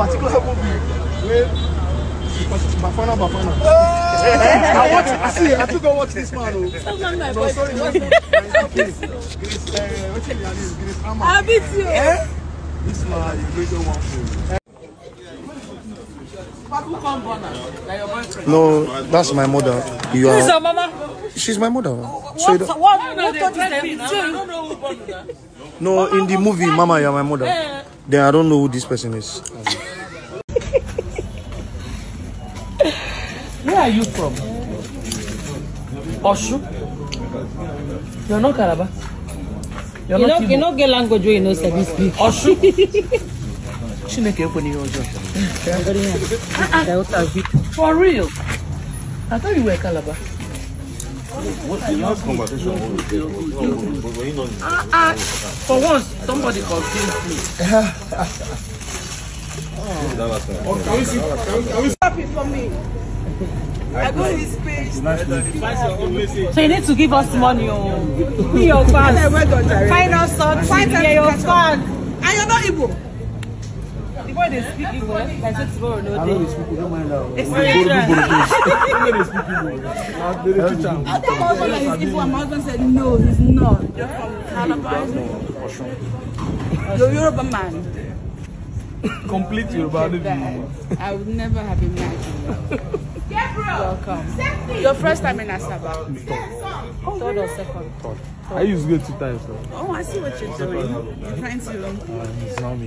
particular movie where Bafana Bafana. I watch. I see. I took and watch this man. Oh. No, sorry. What's his? Grace. Uh, uh what's his name? Grace Amma. I beat you. Eh? This man, you go to one film. No, that's my mother. You are. Who's your mama? She's my mother. What? So what? What? No, what no, no, no, in the movie, Mama, you're my mother. Then I don't know who this person is. Where are you from? Oshu? You're not Calabar? You're you not, you know get language where you know Sabi speak. Oshu? Chineke open your jaw. For real? I thought you were Calabar. What the last conversation was, you, you, you, you, you, you, you, you, you, Oh, for me? I go his page. So you need to give us money, oh. Be your fan. Find us out. Find us your fan. And you're not Igbo. The boy they speak Igbo, like say tomorrow no day. I know they speak Igbo, don't mind that. It's children. I know they speak Igbo. They speak them. I tell my husband that he's Igbo, and my husband said no, he's not. You're from Calabar. You're Yoruba man. Complete your body. I would never have imagined. Welcome. Your first time in Asaba? Third or second? Third. I used to go two times. Though. Oh, I see what you're doing. You're trying to... Uh,